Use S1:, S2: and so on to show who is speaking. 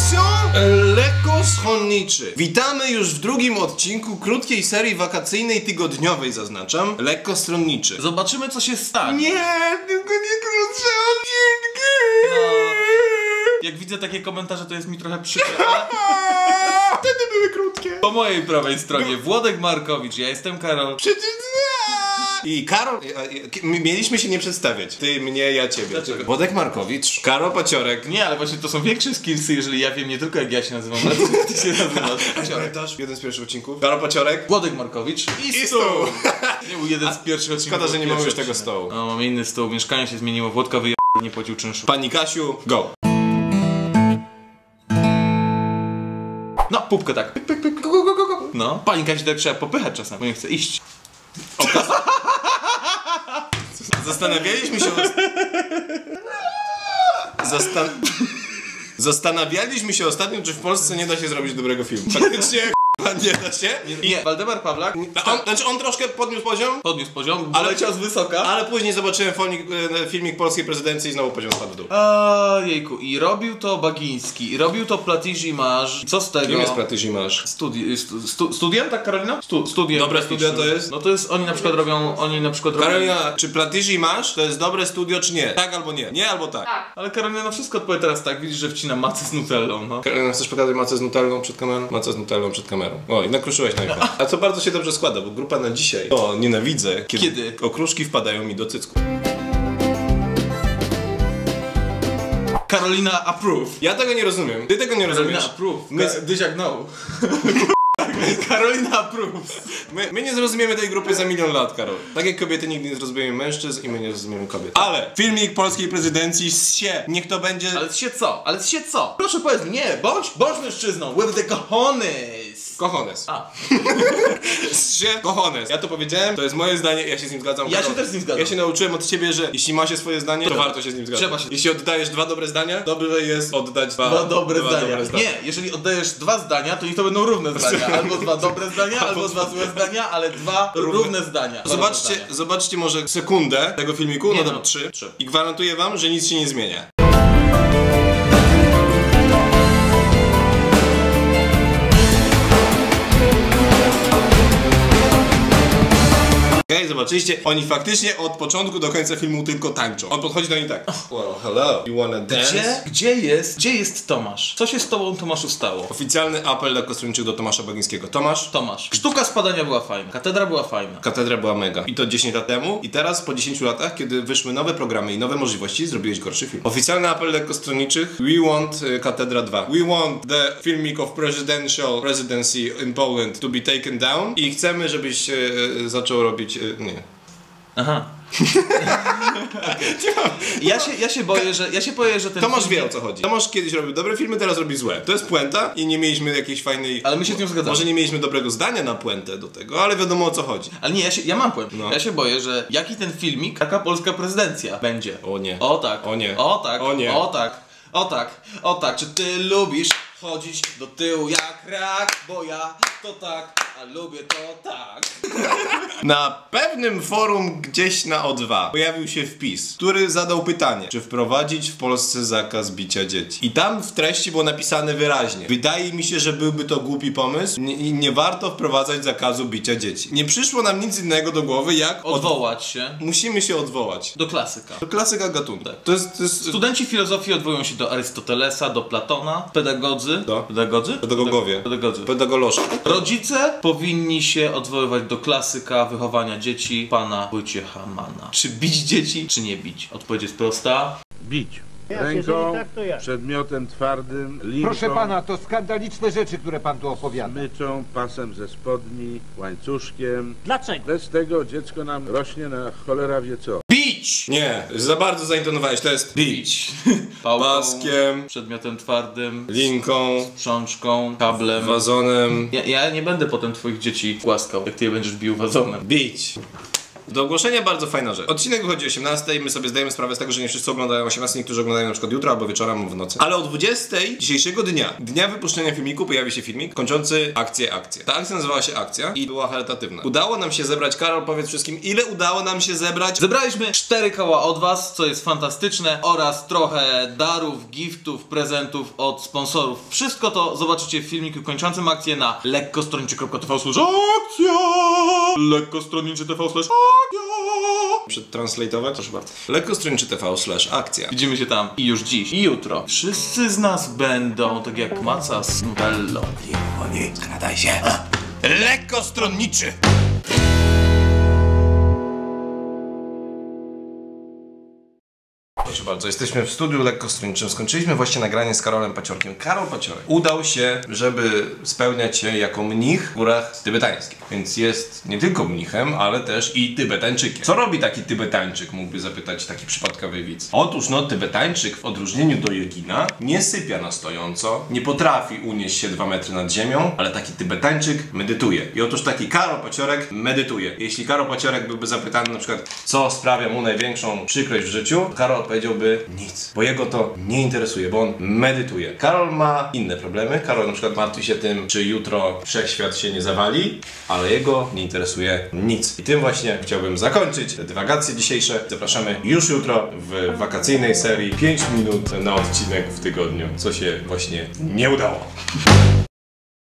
S1: Attention! Lekko stronniczy. Witamy już w drugim odcinku krótkiej serii wakacyjnej tygodniowej, zaznaczam. Lekko stronniczy.
S2: Zobaczymy, co się stanie.
S1: Nie, tylko nie krótsze odcinki!
S2: Jak widzę takie komentarze, to jest mi trochę przykro,
S1: Wtedy były krótkie.
S2: po mojej prawej stronie Włodek Markowicz, ja jestem Karol.
S1: Przecież... I Karol, a, my mieliśmy się nie przedstawiać. Ty, mnie, ja ciebie.
S2: Dlaczego?
S1: Wodek Markowicz, Karol Paciorek.
S2: Nie, ale właśnie to są większe skillsy, jeżeli ja wiem nie tylko jak ja się nazywam, ale jak ty się nazywasz. Paciorek.
S1: Pamiętasz? Jeden z pierwszych odcinków. Karol Paciorek.
S2: Włodek Markowicz
S1: I stół.
S2: Nie był jeden z pierwszych odcinków.
S1: Szkoda, że nie mamy już tego stołu.
S2: No, mamy inny stół, mieszkanie się zmieniło, Włodka wyje... nie płacił czynszu.
S1: Pani Kasiu, go.
S2: No, pupkę tak. Pyk, pyk, pyk, go, go, go, go. No, pani Kasi tak trzeba popychać czasem, bo nie chce iść.
S1: Zastanawialiśmy się. Zastan... Zastanawialiśmy się ostatnio, czy w Polsce nie da się zrobić dobrego filmu. Faktycznie nie da się.
S2: Nie, Waldemar Pawlak
S1: On, znaczy on troszkę podniósł poziom,
S2: podniósł poziom,
S1: Ale-
S2: ale z wysoka.
S1: ale później zobaczyłem filmik, e, filmik polskiej prezydencji i znowu poziom spadł w dół.
S2: Ojejku, i robił to Bagiński, i robił to Platiży Marz. Co z tego?
S1: Kim jest Pratyzi masz?
S2: Studi stu, stu, studiem, tak Karolina? Stu, studiem.
S1: Dobre studia to jest?
S2: No to jest, oni na przykład robią, oni na przykład robią...
S1: Karolina, czy Platyzi masz? To jest dobre studio, czy nie? Tak albo nie? Nie albo tak.
S3: Tak.
S2: Ale Karolina na wszystko odpowie teraz tak, widzisz, że wcina macę z nutellą, no.
S1: Karolina, chcesz pokazać macę z nutellą przed kamerą? Macę z nutellą przed kamerą. O, i nakruszyłeś na ekran. A to bardzo się dobrze składa, bo grupa na dzisiaj. O, nienawidzę, kiedy,
S2: Kiedy?
S1: okruszki wpadają mi do cycku.
S2: Karolina approve.
S1: Ja tego nie rozumiem. Ty tego nie
S2: Karolina
S1: rozumiesz.
S2: approve.
S1: My-.
S2: Dyziak no. Karolina approve.
S1: My, my nie zrozumiemy tej grupy za milion lat, Karol. Tak jak kobiety nigdy nie zrozumiemy mężczyzn i my nie zrozumiemy kobiet. Ale filmik polskiej prezydencji się. Niech to będzie...
S2: Ale się co? Ale się co? Proszę powiedz nie, bądź, bądź mężczyzną, with the cojones.
S1: Cojones.
S2: A,
S1: się cojones. Ja to powiedziałem, to jest moje zdanie, ja się z nim zgadzam.
S2: Ja
S1: Karol.
S2: się też z nim zgadzam.
S1: Ja się nauczyłem od ciebie, że jeśli ma się swoje zdanie, to warto się z nim zgadzać.
S2: Trzeba się-
S1: Jeśli oddajesz dwa dobre zdania, dobre jest oddać dwa,
S2: dwa dobre zdania.
S1: dobre zdania.
S2: Nie, jeżeli oddajesz dwa zdania, to niech to będą równe zdania. Albo dwa dobre zdania, albo dwa złe zdania, ale dwa równe zdania. Dwa
S1: Zobaczcie,
S2: równe zdania.
S1: zobaczcie może sekundę tego filmiku, no
S2: Nie
S1: to
S2: no,
S1: trzy.
S2: trzy.
S1: I gwarantuję wam, że nic się nie zmienia. Okej, zobaczyliście, oni faktycznie od początku do końca filmu tylko tańczą. On podchodzi do nich tak. Well, hello, you wanna dance?
S2: Gdzie, gdzie jest, gdzie jest Tomasz? Co się z tobą, Tomaszu, stało?
S1: Oficjalny apel dla Kostruńczyk do Tomasza Bagińskiego. Tomasz,
S2: Tomasz. Sztuka spadania była fajna, katedra była fajna.
S1: katedra była mega. I to 10 lat temu. I teraz, po 10 latach, kiedy wyszły nowe programy i nowe możliwości, zrobiłeś gorszy film. Oficjalny apel lekkostronniczych. We want y, Katedra 2. We want the filmik of presidential presidency in Poland to be taken down. I chcemy, żebyś y, y, zaczął robić... Y, nie.
S2: Aha. Ja się, ja się boję, że, ja się boję, że ten
S1: Tomasz
S2: film-
S1: wie o co chodzi. Tomasz kiedyś robił dobre filmy, teraz robi złe. To jest puenta i nie mieliśmy jakiejś fajnej...
S2: Ale my się z nią zgadzamy.
S1: Może nie mieliśmy dobrego zdania na puentę do tego, ale wiadomo o co chodzi.
S2: Ale nie, ja, się, ja mam powiem.
S1: No.
S2: Ja się boję, że jaki ten filmik, taka polska prezydencja będzie.
S1: O nie.
S2: O tak.
S1: O nie.
S2: O tak.
S1: O nie.
S2: O tak. O tak. O tak. Czy ty lubisz chodzić do tyłu jak rak? Bo ja to tak, a lubię to tak.
S1: Na pewnym forum gdzieś na O2 pojawił się wpis, który zadał pytanie, czy wprowadzić w Polsce zakaz bicia dzieci. I tam w treści było napisane wyraźnie. Wydaje mi się, że byłby to głupi pomysł i nie warto wprowadzać zakazu bicia dzieci. Nie przyszło nam nic innego do głowy, jak od...
S2: Odwołać się
S1: musimy się odwołać.
S2: do klasyka.
S1: To klasyka gatunku. To jest, to jest...
S2: Studenci filozofii odwołują się do Arystotelesa, do Platona, pedagodzy.
S1: Do?
S2: Pedagodzy?
S1: Pedagogowie.
S2: Pedagodzy.
S1: Pedagolożka.
S2: Rodzice powinni się odwoływać do klasyka wychowania dzieci, pana Wojciecha Mana. Czy bić dzieci, czy nie bić? Odpowiedź jest prosta.
S4: bić. Ręką,
S5: tak, to
S4: przedmiotem twardym, linką,
S6: Proszę pana, to skandaliczne rzeczy, które pan tu opowiada.
S4: myczą, pasem ze spodni, łańcuszkiem.
S5: Dlaczego?
S4: Bez tego dziecko nam rośnie na cholera wie co.
S2: Bić!
S1: Nie, za bardzo zaintonowałeś, to jest bić.
S2: Pałką,
S1: Paskiem,
S2: przedmiotem twardym,
S1: linką,
S2: sprzączką, kablem.
S1: wazonem.
S2: Ja, ja nie będę potem twoich dzieci głaskał, jak ty je będziesz bił wazonem.
S1: Bić. Do ogłoszenia bardzo fajna rzecz. Odcinek wychodzi o 18, my sobie zdajemy sprawę z tego, że nie wszyscy oglądają o 18, niektórzy oglądają na przykład jutro albo wieczorem w nocy. Ale o 20 dzisiejszego dnia, dnia wypuszczenia filmiku, pojawi się filmik kończący akcję akcję. Ta akcja nazywała się akcja i była charytatywna. Udało nam się zebrać, Karol powiedz wszystkim, ile udało nam się zebrać?
S2: Zebraliśmy cztery koła od was, co jest fantastyczne, oraz trochę darów, giftów, prezentów od sponsorów. Wszystko to zobaczycie w filmiku kończącym akcję na lekkostronniczy.tv akcja lekkostronniczy TV slash
S1: Przetranslatować? Proszę bardzo. Lekkostronniczy TV slash akcja.
S2: Widzimy się tam i już dziś, i jutro. Wszyscy z nas będą tak jak maca z nutellą.
S1: Oni, skradaj się. Lekkostronniczy! Proszę bardzo, jesteśmy w studiu lekkostronniczym. Skończyliśmy właśnie nagranie z Karolem Paciorkiem. Karol Paciorek udał się, żeby spełniać się jako mnich w górach tybetańskich. Więc jest nie tylko mnichem, ale też i tybetańczykiem. Co robi taki tybetańczyk, mógłby zapytać taki przypadkowy widz. Otóż no, tybetańczyk w odróżnieniu do jogina nie sypia na stojąco, nie potrafi unieść się 2 metry nad ziemią, ale taki tybetańczyk medytuje. I otóż taki Karol Paciorek medytuje. Jeśli Karol Paciorek byłby zapytany na przykład, co sprawia mu największą przykrość w życiu, Karol powiedziałby nic, bo jego to nie interesuje, bo on medytuje. Karol ma inne problemy. Karol na przykład martwi się tym, czy jutro wszechświat się nie zawali, ale jego nie interesuje nic. I tym właśnie chciałbym zakończyć te dywagacje dzisiejsze. Zapraszamy już jutro w wakacyjnej serii 5 minut na odcinek w tygodniu, co się właśnie nie udało.